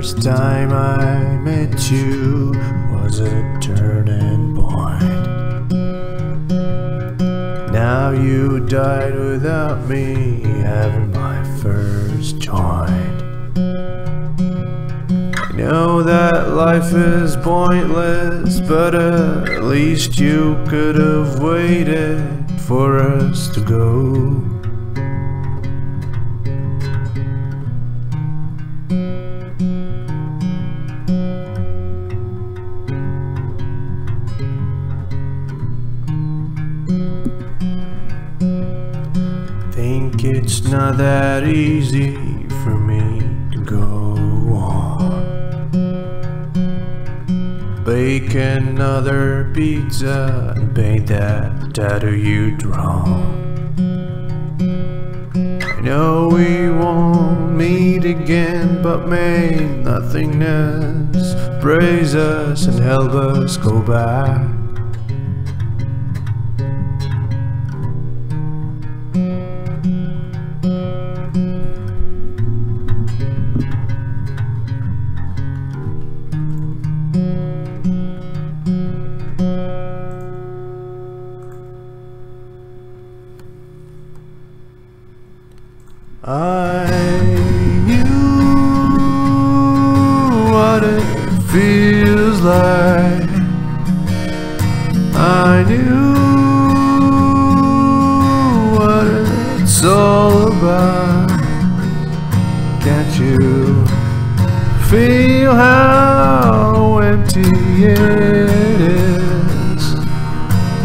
first time I met you was a turning point. Now you died without me having my first joint. I know that life is pointless, but at least you could have waited for us to go. It's not that easy for me to go on. Bake another pizza and paint that tattoo you drawn. I know we won't meet again, but may nothingness praise us and help us go back. I knew what it feels like. I knew what it's all about. Can't you feel how empty it is?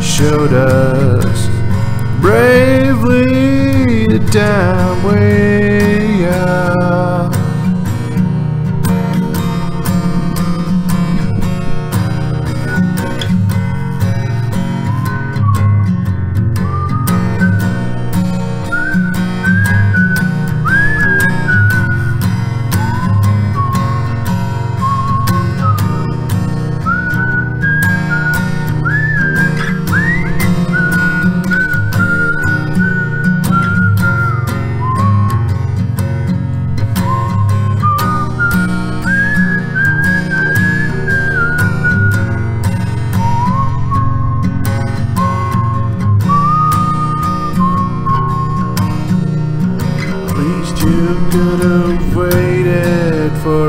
Showed us bravely the damn way out. You could have waited for